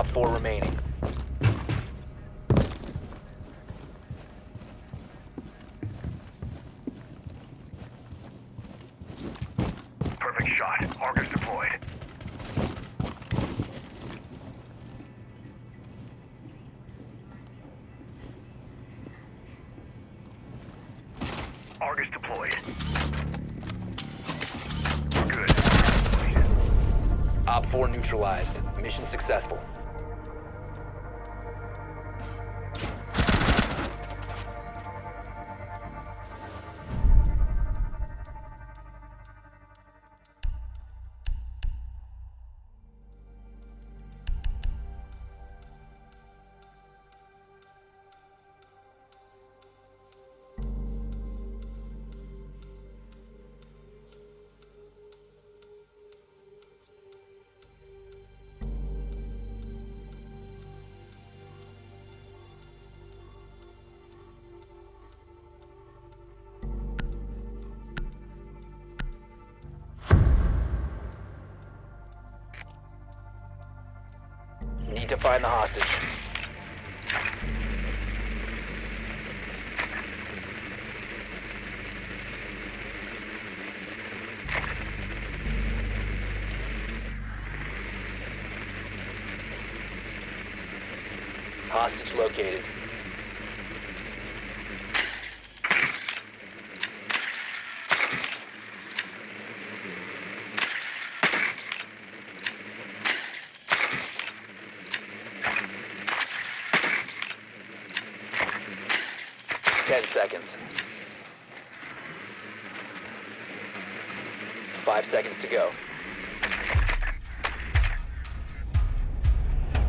OpFor remaining. Perfect shot. Argus deployed. Argus deployed. Good. OpFor neutralized. Mission successful. To find the hostage. Hostage located. Ten seconds. Five seconds to go.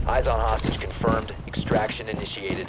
Eyes on hostage confirmed. Extraction initiated.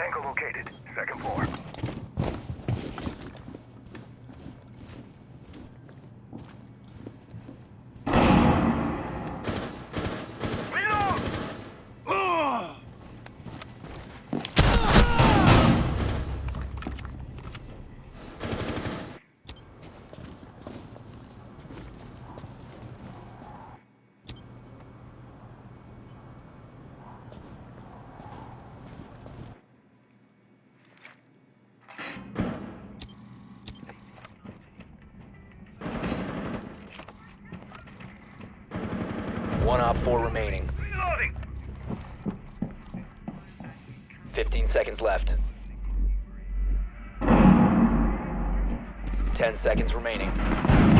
Tango located. Second floor. One OpFor remaining. Reloading! 15 seconds left. 10 seconds remaining.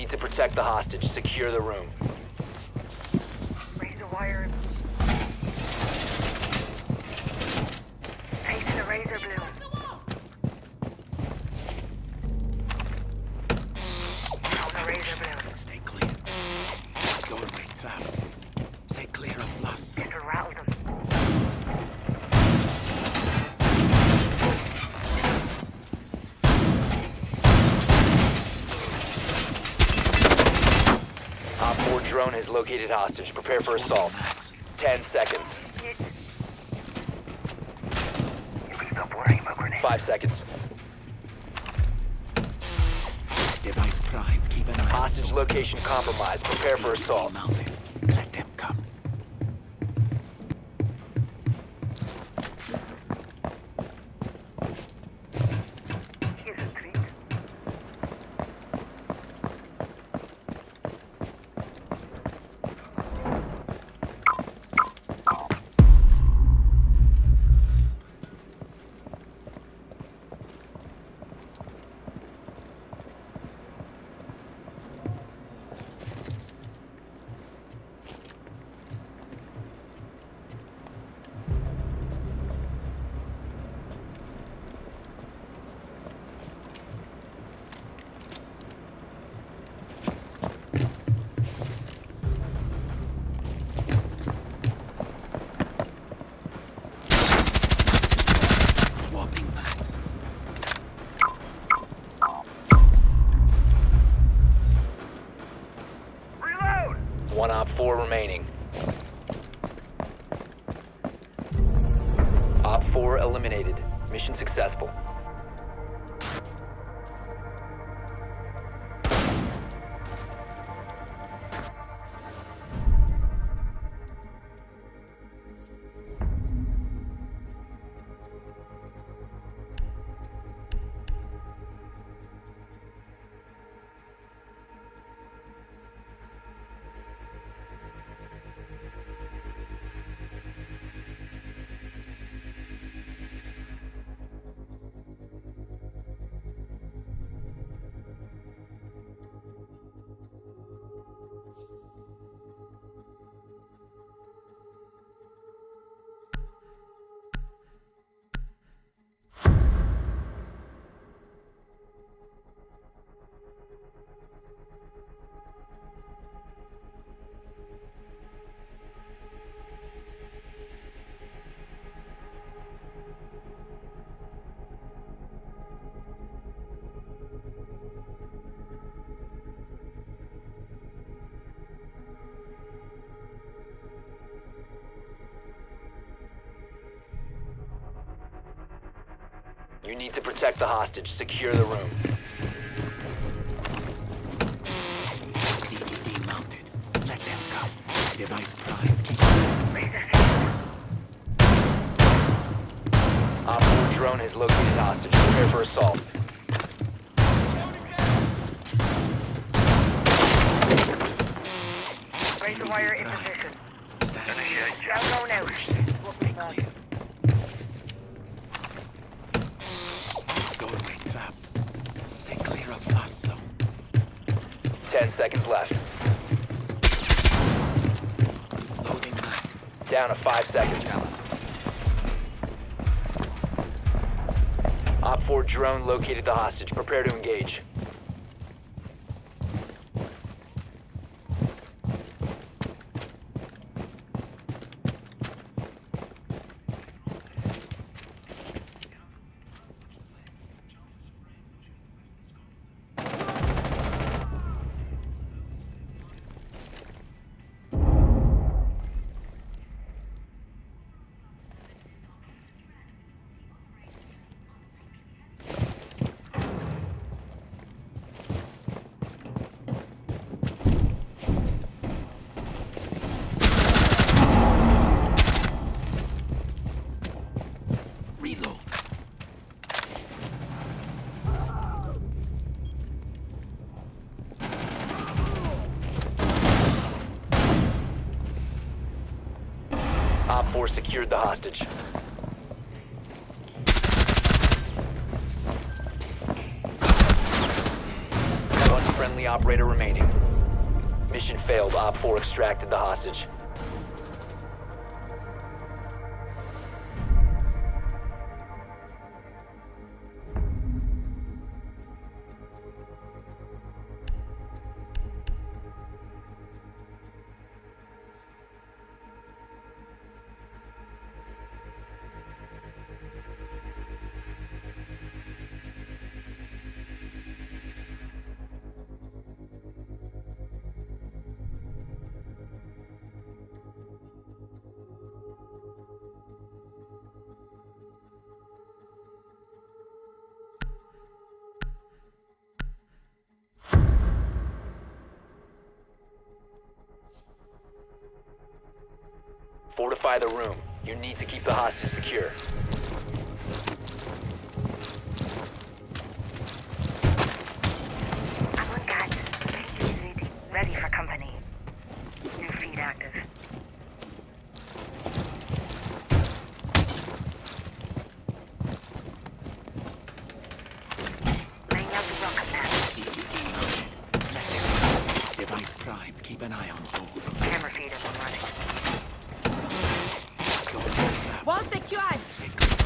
Need to protect the hostage. Secure the room. Wire. Located hostage. Prepare for assault. 10 seconds. You can stop worrying about grenades. 5 seconds. Device primed. Keep an eye. Hostage location compromised. Prepare for assault. Mounted. One OpFor remaining. Op 4 eliminated. Mission successful. You need to protect the hostage. Secure the room. EDD mounted. Let them come. Device primed. Keep OpFor drone has located hostage. Prepare for assault. Razor wire in position. Stand Shell going out. Stay clear. Down to 5 seconds. OpFor drone located the hostage. Prepare to engage. 4 secured the hostage. One friendly operator remaining. Mission failed. OpFor extracted the hostage. Fortify the room. You need to keep the hostage secure. I'm on guard. Ready, ready for company. New feed active. Laying out the welcome mat. EDD mounted. Negative. Device primed. Keep an eye on both. Camera feed up and running. Door locked trap. Wall secured. Stay clear.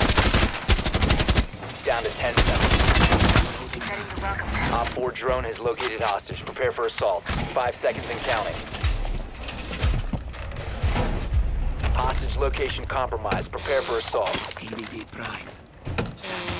Down to 10 seconds. Closing Setting down. the welcome mat. OpFor drone has located hostage. Prepare for assault. 5 seconds and counting. Hostage location compromised. Prepare for assault. EDD primed. Mm.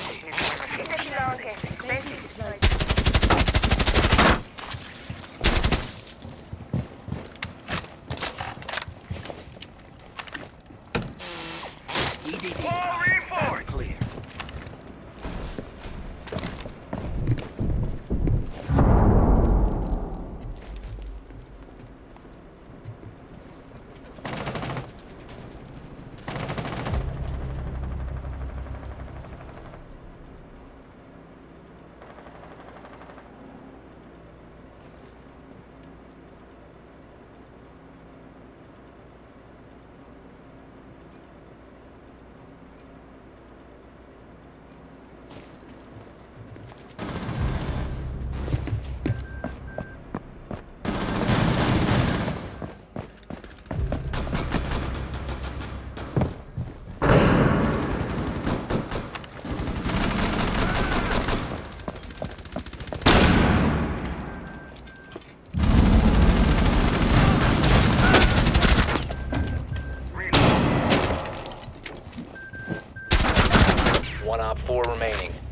OpFor remaining.